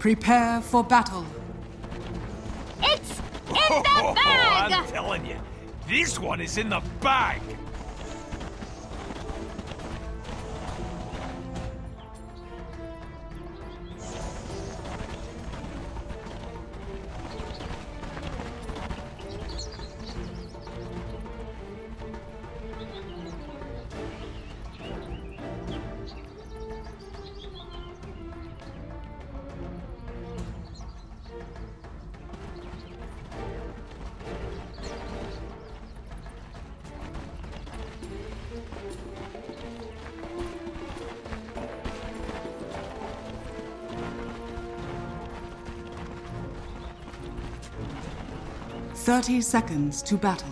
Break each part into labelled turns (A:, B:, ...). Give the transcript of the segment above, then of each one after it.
A: Prepare for battle.
B: It's in the bag!
C: I'm telling you, this one is in the bag.
A: Thirty seconds to battle.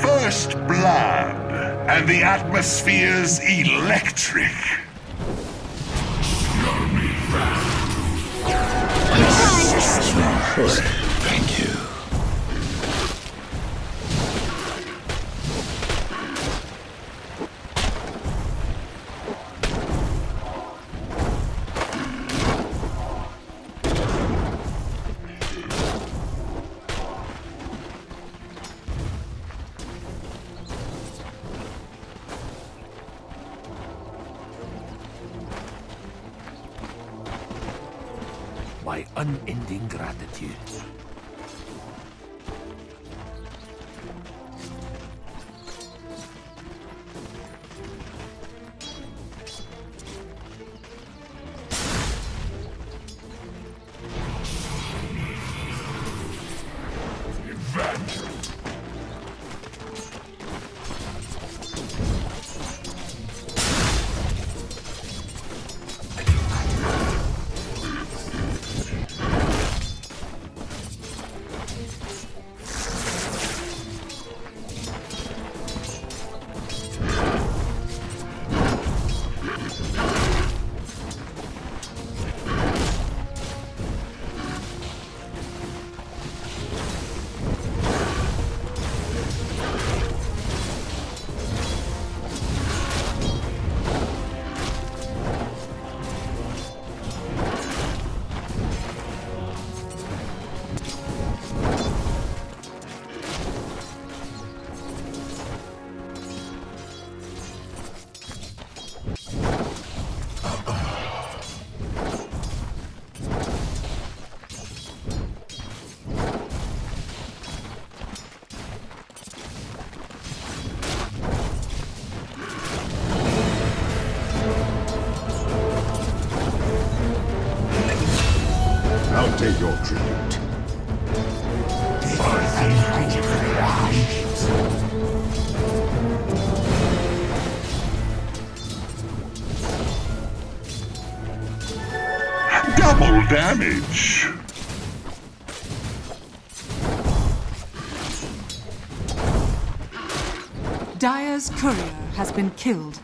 D: First blood. And the atmosphere's electric.
E: Thank
A: killed.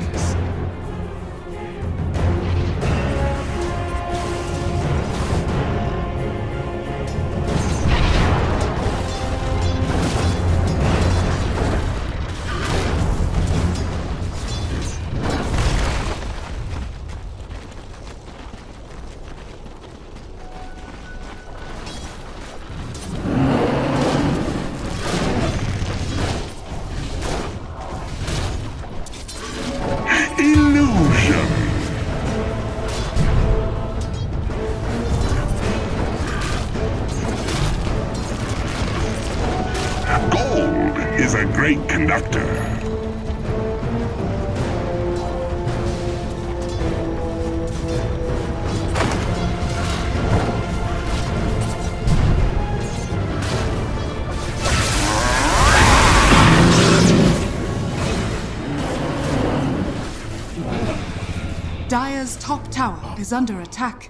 D: Great conductor.
A: Dire's top tower is under attack.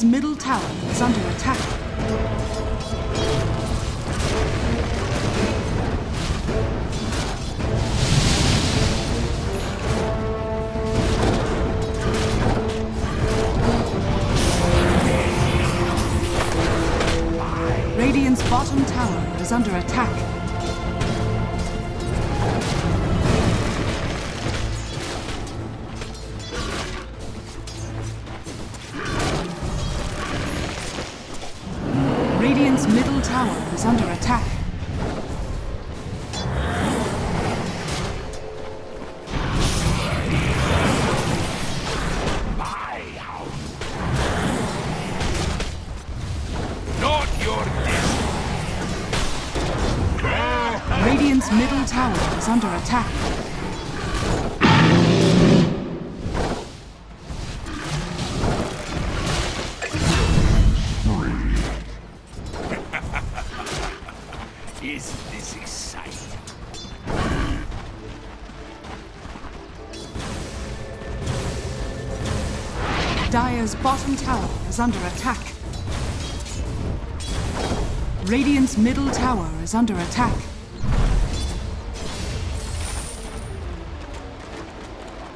A: Dire's middle tower is under is under attack. Is
C: this exciting?
A: Dire's bottom tower is under attack. Radiant's middle tower is under attack.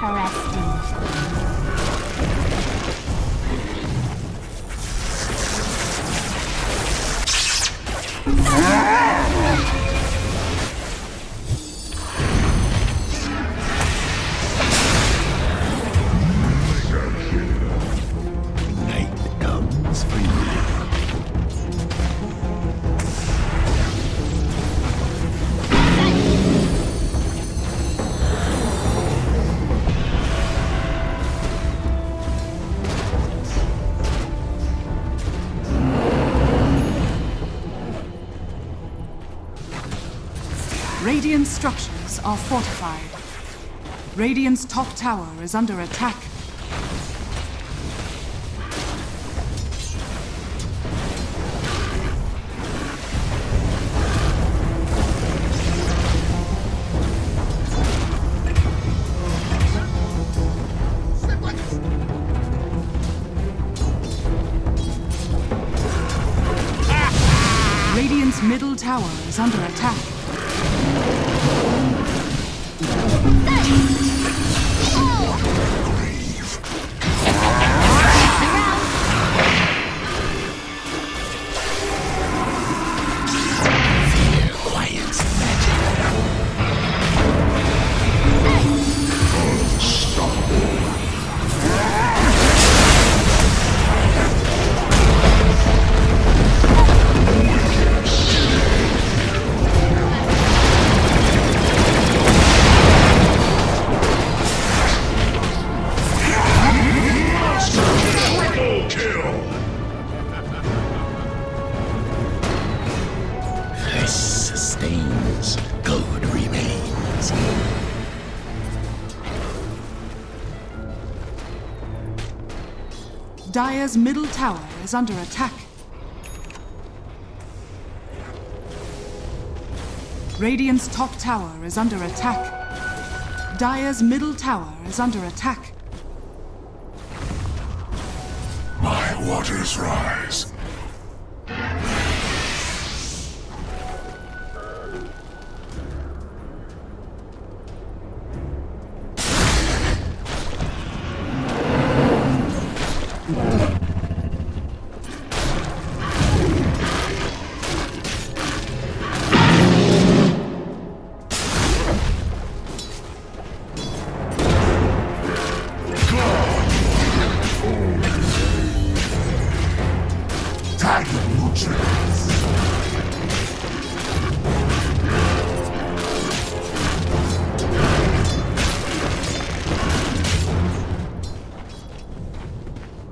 B: Interesting.
A: Are fortified. Radiant's top tower is under attack. Dire's middle tower is under attack. Radiant's top tower is under attack. Dire's middle tower is under attack.
E: My waters rise.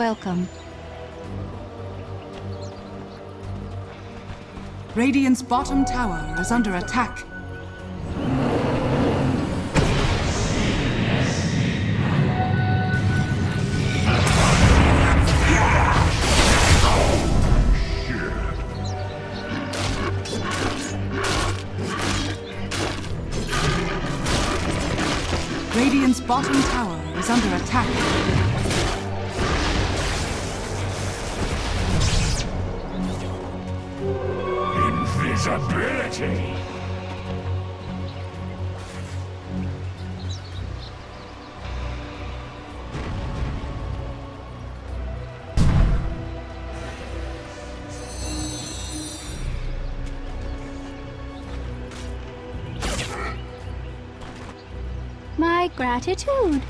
B: Welcome.
A: Radiant's bottom tower is under attack.
B: My gratitude.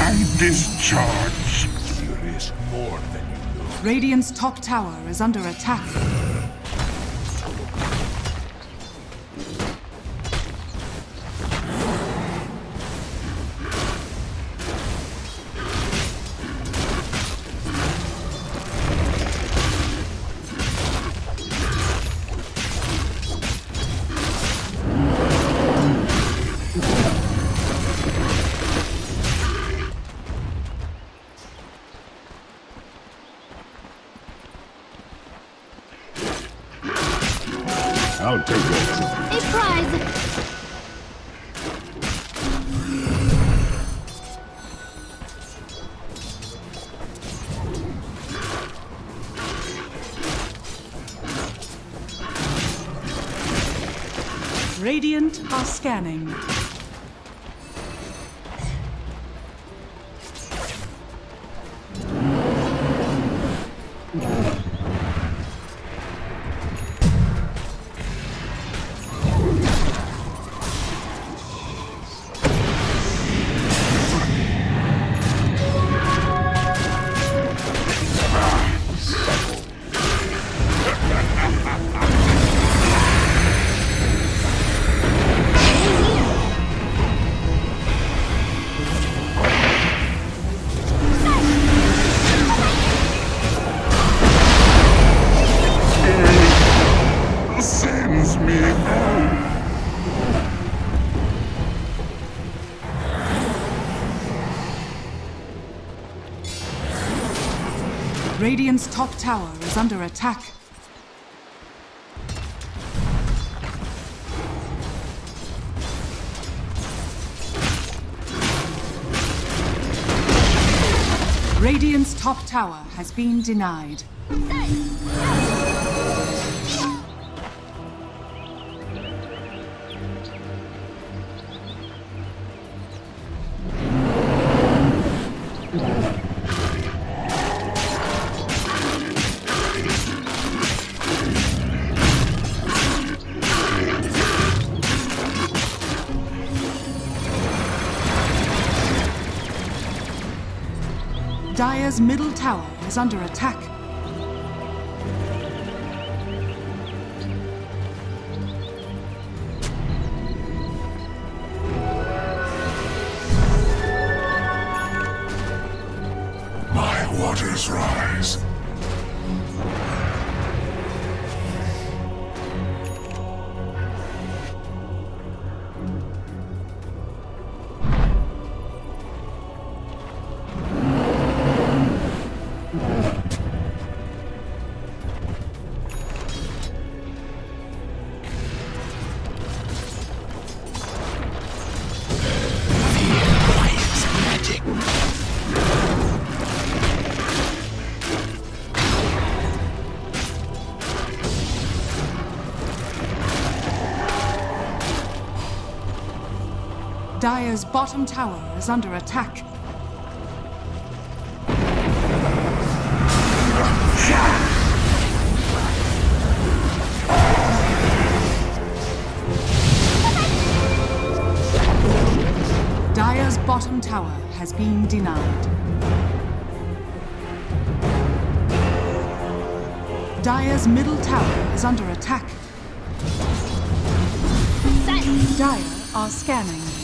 D: I discharge.
C: There is more than you know.
A: Radiant's top tower is under attack. Scanning. Radiant's top tower is under attack. Radiant's top tower has been denied. Dire's middle tower is under attack.
E: My waters rise.
A: Dire's bottom tower is under attack. Dire's bottom tower has been denied. Dire's middle tower is under attack. Dire are scanning.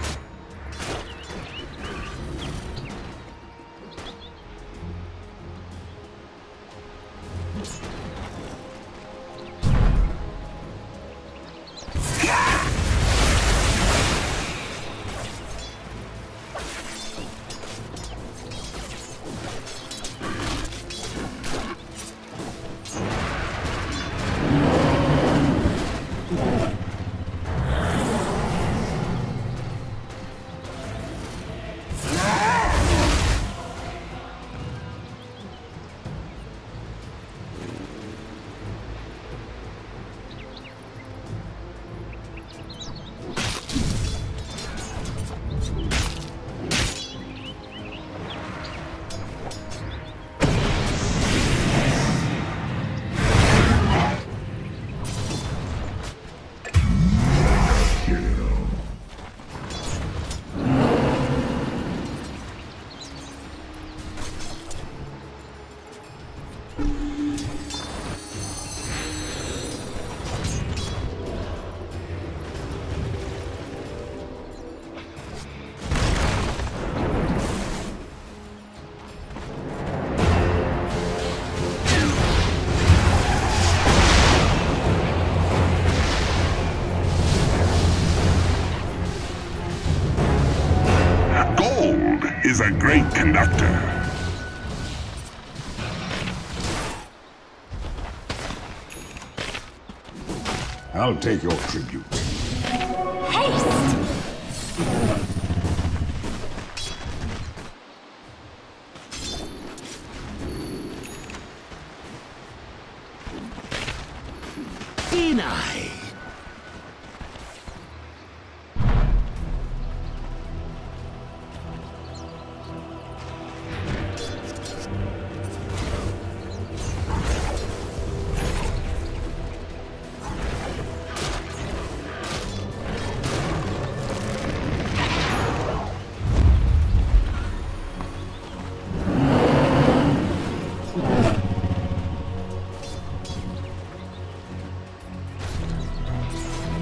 D: great conductor. I'll take your tribute.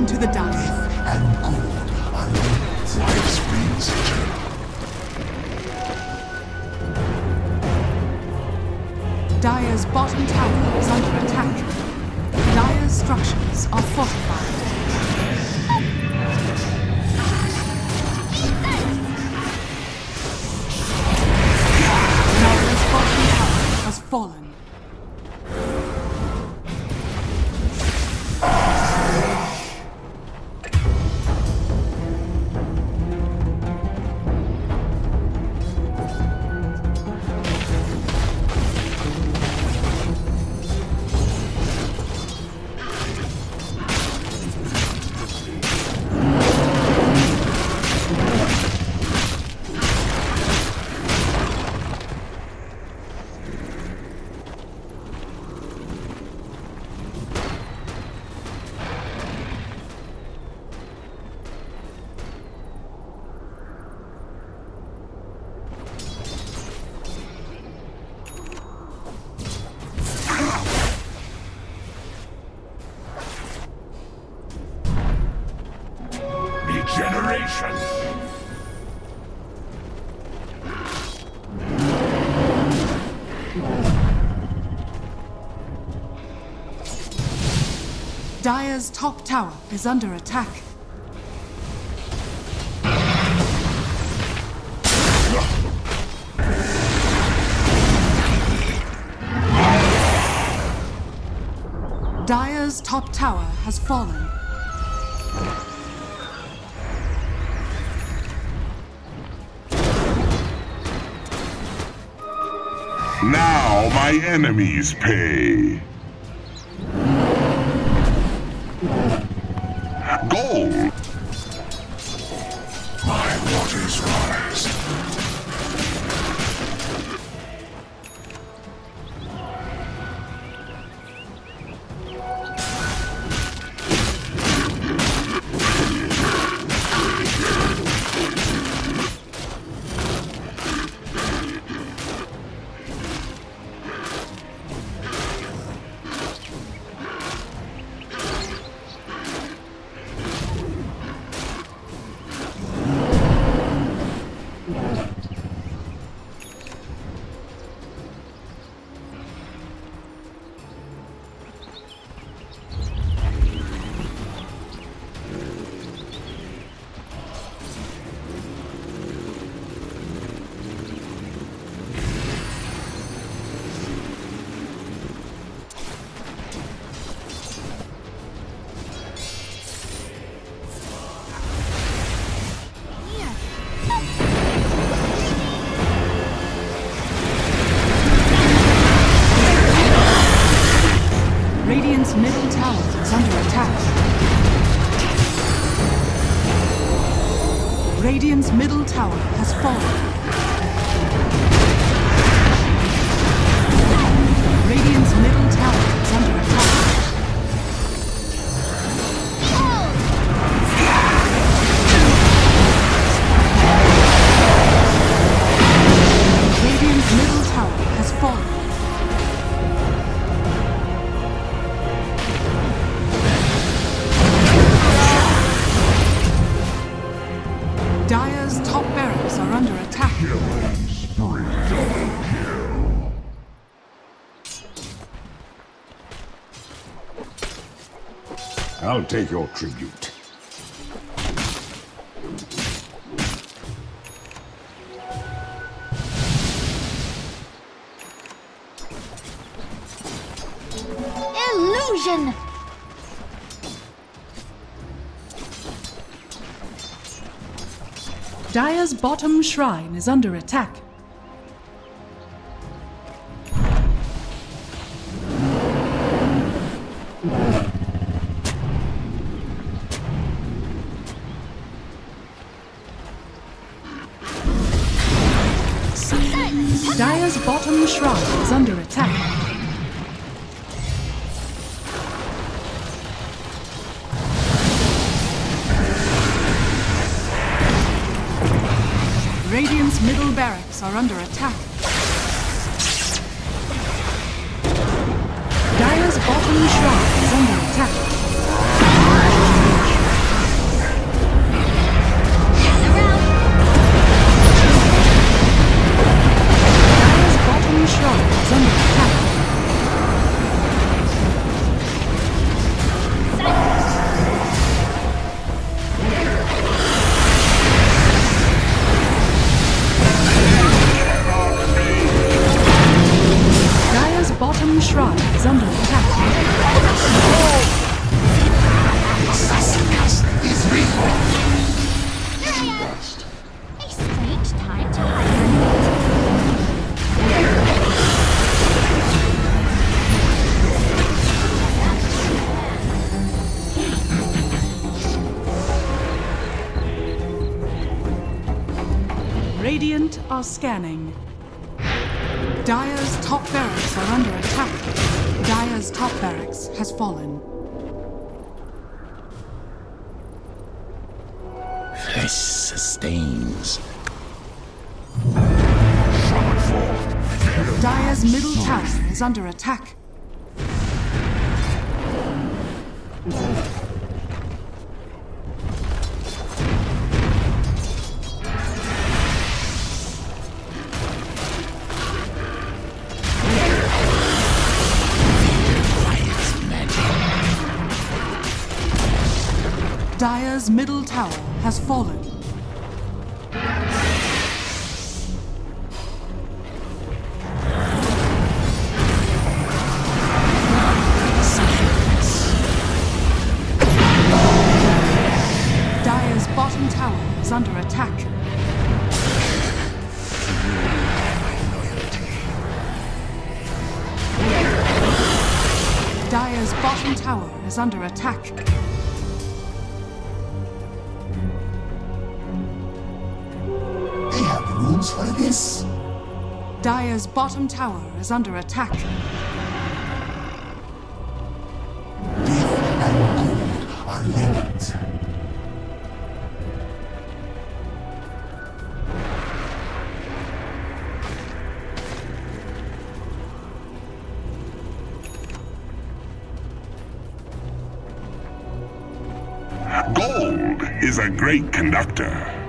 A: Fallen to the dire. Dire's top tower is under attack. Dire's top tower has fallen.
D: Now my enemies pay.
C: I'll take your tribute.
B: Illusion!
A: Dire's bottom shrine is under attack. Shrine is under attack. Radiant's middle barracks are under is under attack. Dire's middle tower has fallen. Dire's tower is under attack. Dire's bottom tower is under attack.
E: They have rules for this.
A: Dire's bottom tower is under attack.
D: Great conductor.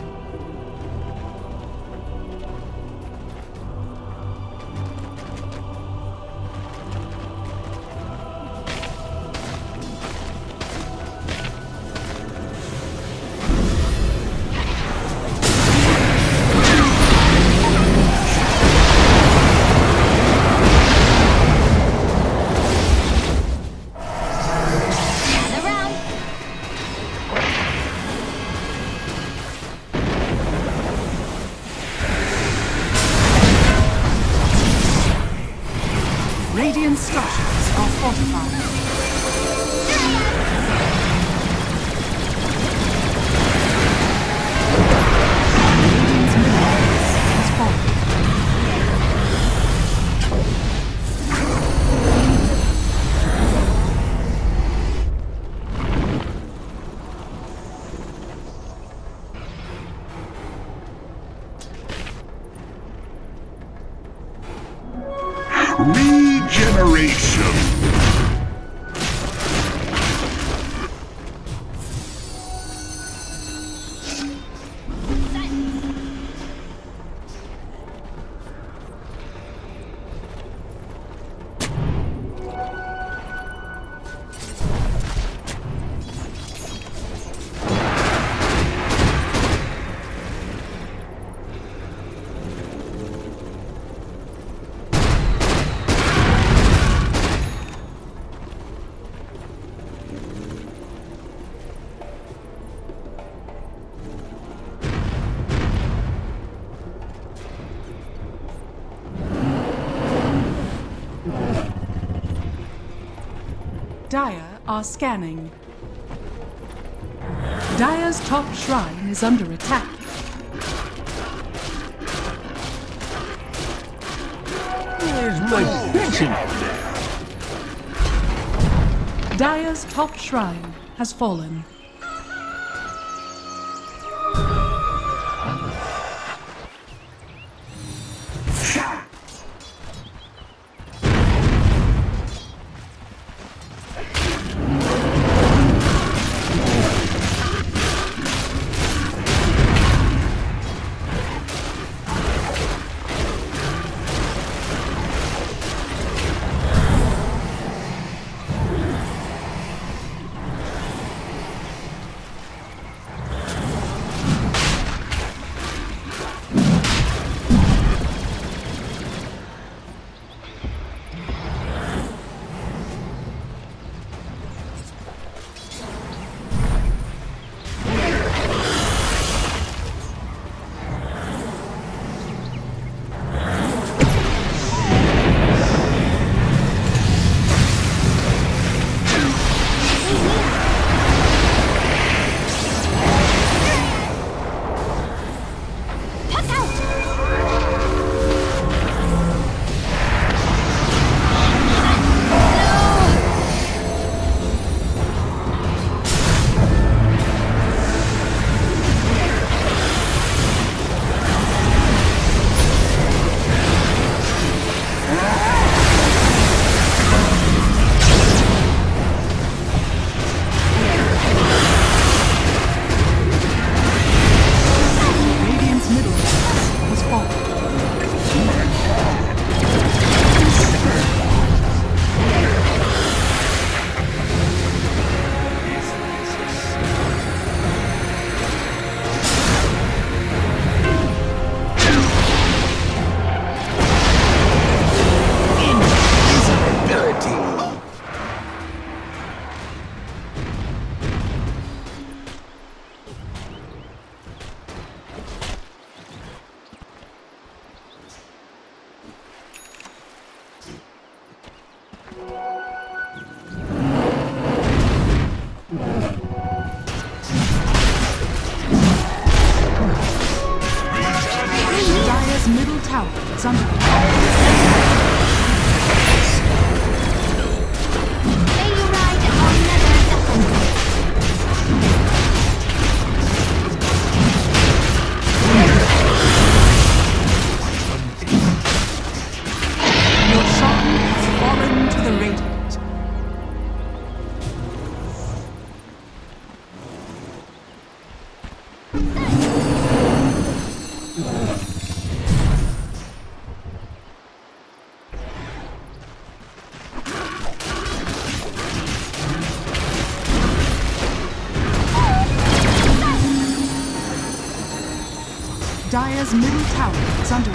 A: Are scanning. Dire's top shrine is under attack.
C: Where's my pension?
A: Dire's top shrine has fallen. Middle tower is under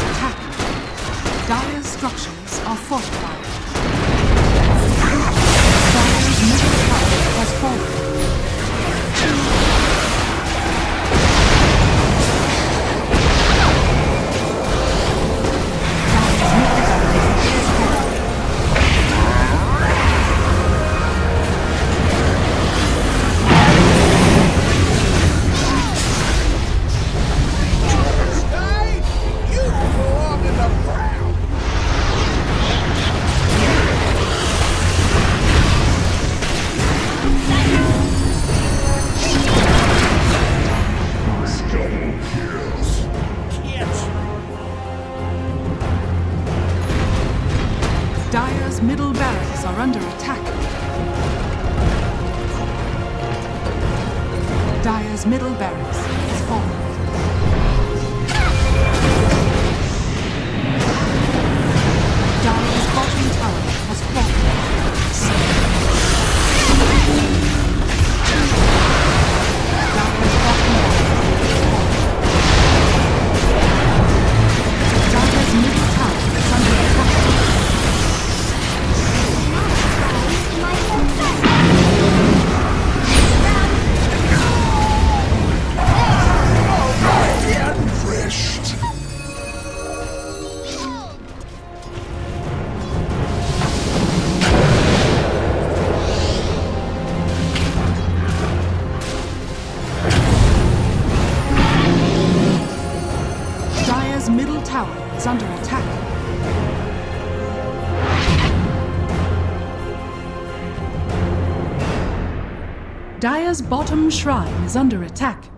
A: under attack. Dire's bottom shrine is under attack.